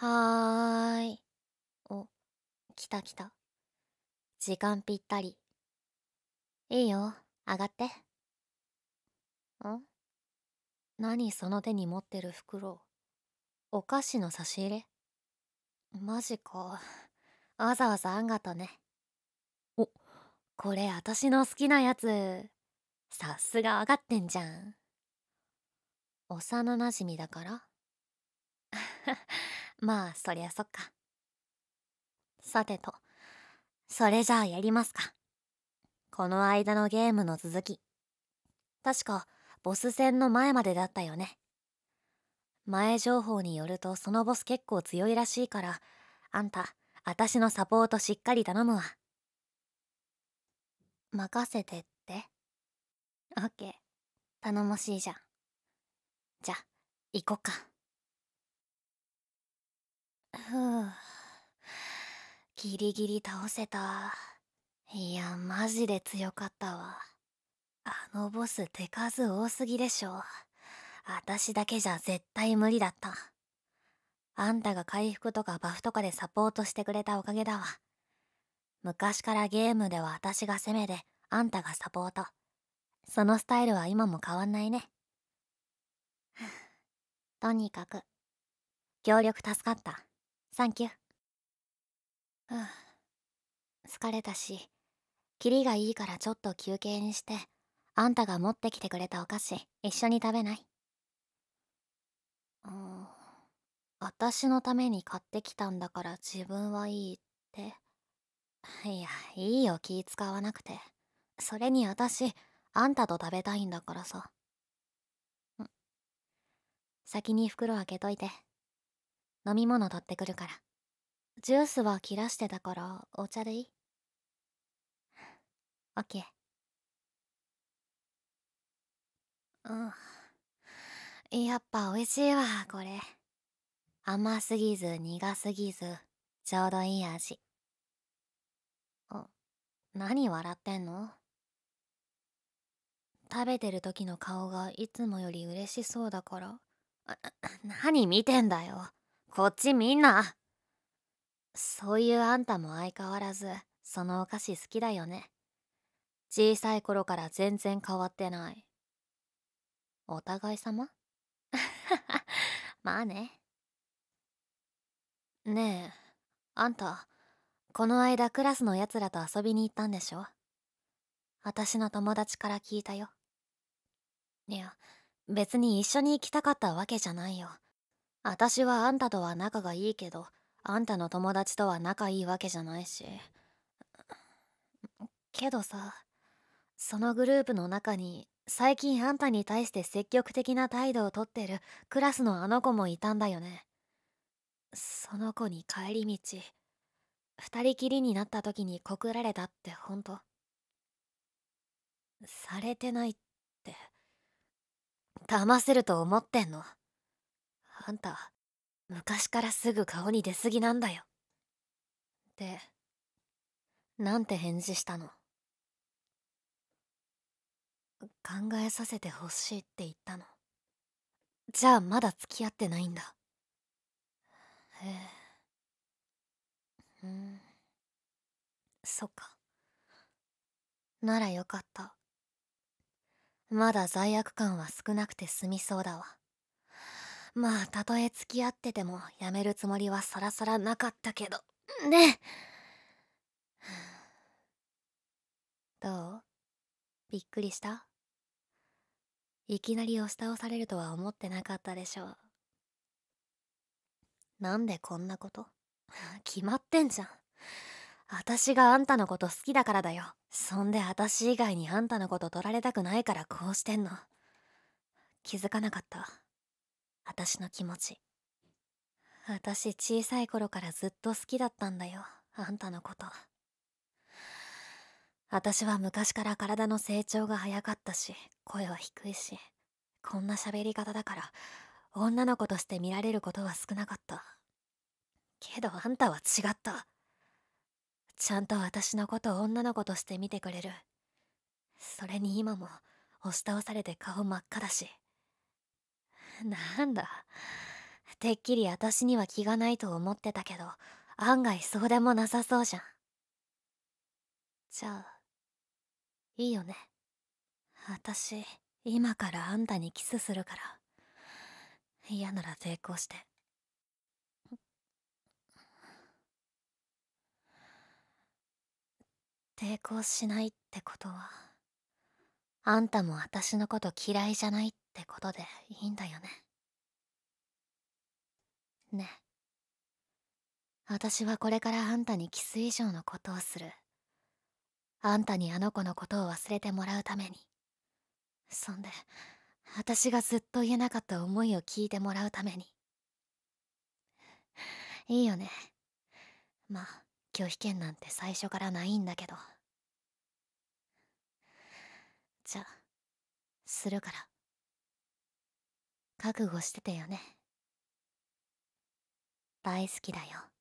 はーい。お、来た来た。時間ぴったり。いいよ、上がって。ん？何その手に持ってる袋。お菓子の差し入れ？マジか。わざわざあんがとね。お、これ私の好きなやつ。さすがわかってんじゃん。幼なじみだから？まあ、そりゃそっか。さてと、それじゃあやりますか。この間のゲームの続き。確か、ボス戦の前までだったよね。前情報によるとそのボス結構強いらしいから、あんた、あたしのサポートしっかり頼むわ。任せてって。オッケー。頼もしいじゃん。じゃ、行こっか。ふぅ。ギリギリ倒せた。いや、マジで強かったわ。あのボス手数多すぎでしょ。あたしだけじゃ絶対無理だった。あんたが回復とかバフとかでサポートしてくれたおかげだわ。昔からゲームでは私が攻めで、あんたがサポート。そのスタイルは今も変わんないね。とにかく、協力助かった。サンキュー。疲れたし、キリがいいからちょっと休憩にして、あんたが持ってきてくれたお菓子、一緒に食べない？うん。私のために買ってきたんだから自分はいいって。いや、いいよ気使わなくて。それに私、あんたと食べたいんだからさ。先に袋開けといて。飲み物取ってくるから。ジュースは切らしてたからお茶でいいオッケー。うん。やっぱ美味しいわ、これ。甘すぎず苦すぎず、ちょうどいい味。あ、何笑ってんの？食べてる時の顔がいつもより嬉しそうだから。何見てんだよ。こっちみんな。そういうあんたも相変わらず、そのお菓子好きだよね。小さい頃から全然変わってない。お互い様？まあね。ねえ、あんた、この間クラスの奴らと遊びに行ったんでしょ？私の友達から聞いたよ。いや、別に一緒に行きたかったわけじゃないよ。私はあんたとは仲がいいけど、あんたの友達とは仲いいわけじゃないし。けどさ、そのグループの中に、最近あんたに対して積極的な態度をとってるクラスのあの子もいたんだよね。その子に帰り道、二人きりになった時に告られたって本当されてないって。騙せると思ってんのあんた昔からすぐ顔に出すぎなんだよ。でなんて返事したの？考えさせてほしいって言ったの。じゃあまだ付き合ってないんだ。へえ。うん。そっか。ならよかった。まだ罪悪感は少なくて済みそうだわ。まあたとえ付き合っててもやめるつもりはさらさらなかったけどねどう？びっくりした？いきなり押し倒されるとは思ってなかったでしょうなんでこんなこと？決まってんじゃん私があんたのこと好きだからだよ。そんで私以外にあんたのこと取られたくないからこうしてんの。気づかなかった。私の気持ち。私小さい頃からずっと好きだったんだよ。あんたのこと。私は昔から体の成長が早かったし、声は低いし、こんな喋り方だから、女の子として見られることは少なかった。けどあんたは違った。ちゃんと私のことを女の子として見てくれる。それに今も押し倒されて顔真っ赤だし。なんだ。てっきり私には気がないと思ってたけど案外そうでもなさそうじゃん。じゃあいいよね。私今からあんたにキスするから。嫌なら抵抗して。抵抗しないってことはあんたも私のこと嫌いじゃないっってことでいいんだよね。ね。私はこれからあんたにキス以上のことをする。あんたにあの子のことを忘れてもらうために。そんで私がずっと言えなかった思いを聞いてもらうために。いいよね。まあ拒否権なんて最初からないんだけど。じゃあするから。覚悟しててよね。大好きだよ。